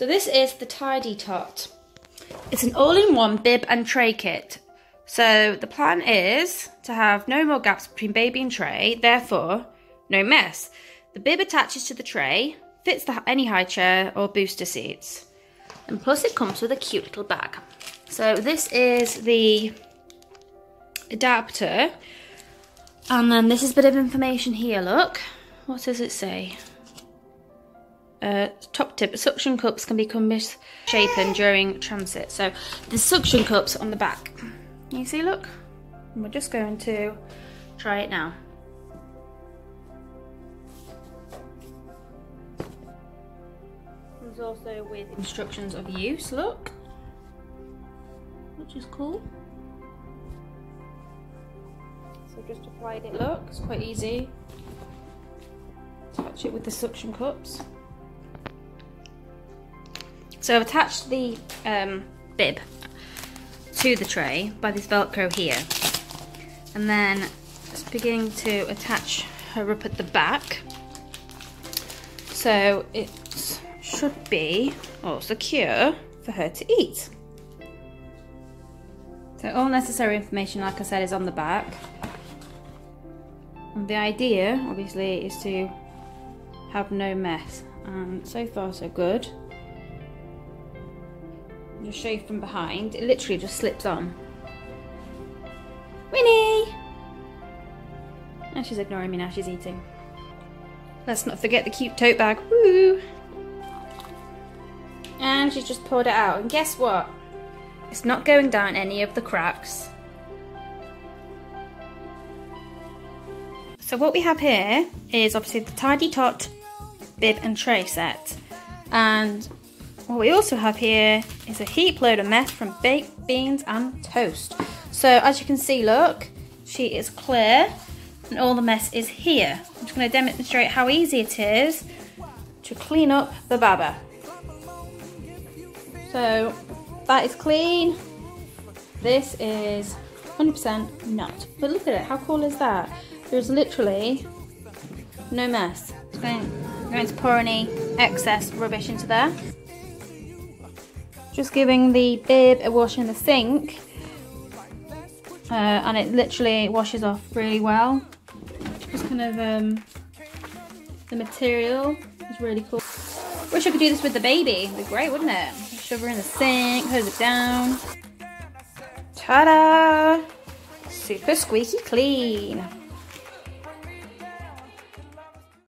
So this is the Tidy Tot. It's an all-in-one bib and tray kit. So the plan is to have no more gaps between baby and tray, therefore no mess. The bib attaches to the tray, fits the, any high chair or booster seats. And plus it comes with a cute little bag. So this is the adapter. And then this is a bit of information here, look. What does it say? Uh, top tip, suction cups can become misshapen during transit. So the suction cups on the back. You see, look? And we're just going to try it now. There's also with instructions of use, look. Which is cool. So just applied it, look, it's quite easy. Touch it with the suction cups. So I've attached the um, bib to the tray by this velcro here. And then just beginning to attach her up at the back. So it should be all secure for her to eat. So all necessary information like I said is on the back. And the idea obviously is to have no mess. And so far so good just show you from behind. It literally just slips on. Winnie! And she's ignoring me now, she's eating. Let's not forget the cute tote bag. Woo! And she's just poured it out. And guess what? It's not going down any of the cracks. So what we have here is obviously the Tidy Tot bib and tray set. And what we also have here is a heap load of mess from baked beans and toast. So as you can see, look, she is clear and all the mess is here. I'm just going to demonstrate how easy it is to clean up the baba. So that is clean. This is 100% not. But look at it, how cool is that? There's literally no mess. I'm going, going to pour any excess rubbish into there. Just giving the bib a wash in the sink. Uh, and it literally washes off really well. Just kind of, um, the material is really cool. Wish I could do this with the baby. It'd be great, wouldn't it? Shove her in the sink, hose it down. Ta-da! Super squeaky clean.